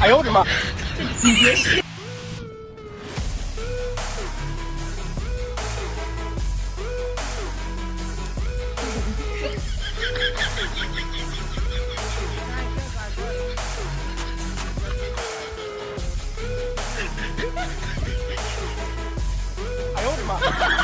哎呦我的妈你别笑哎呦我的妈